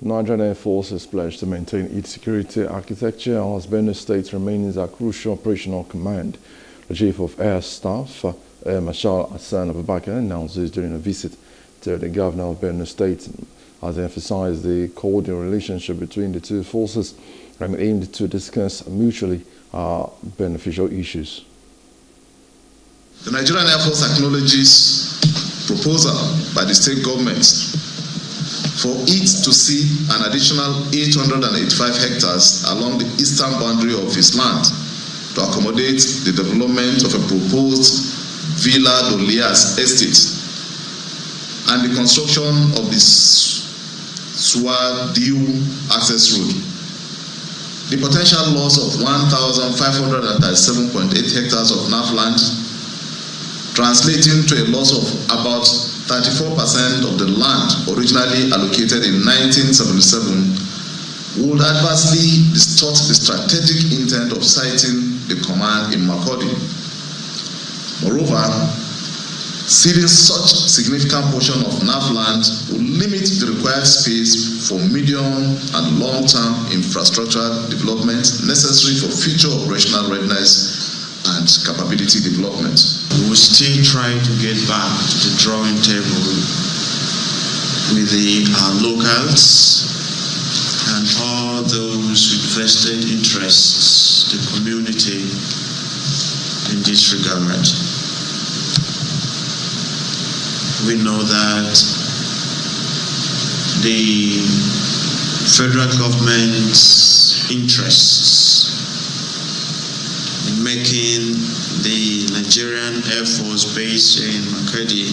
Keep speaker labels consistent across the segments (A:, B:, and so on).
A: Nigerian Air Force has pledged to maintain its security architecture as Benue State remains a crucial operational command. The Chief of Air Staff, Air Marshal Hassan Abubakar, announced this during a visit to the Governor of Benue State has emphasized the cordial relationship between the two forces and aimed to discuss mutually uh, beneficial issues.
B: The Nigerian Air Force acknowledges proposal by the state government for it to see an additional 885 hectares along the eastern boundary of its land to accommodate the development of a proposed Villa Dolias estate and the construction of the Suadiu access road. The potential loss of 1,537.8 hectares of NAF land translating to a loss of about 34% of the land originally allocated in 1977 would adversely distort the strategic intent of siting the command in Makurdi. Moreover, ceding such significant portion of NAF land would limit the required space for medium and long-term infrastructure development necessary for future operational readiness and capability development.
C: We will still try to get back to the drawing table with the uh, locals and all those with vested interests, the community in this regard. We know that the federal government's interests making the Nigerian Air Force base in Makurdi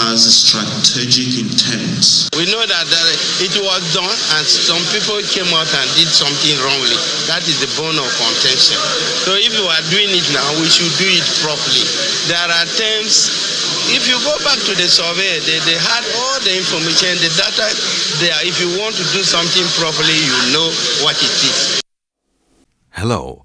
C: has a strategic intent.
D: We know that, that it was done and some people came out and did something wrongly. That is the bone of contention. So if you are doing it now, we should do it properly. There are times, if you go back to the survey, they, they had all the information, the data there. If you want to do something properly, you know what it is.
E: Hello.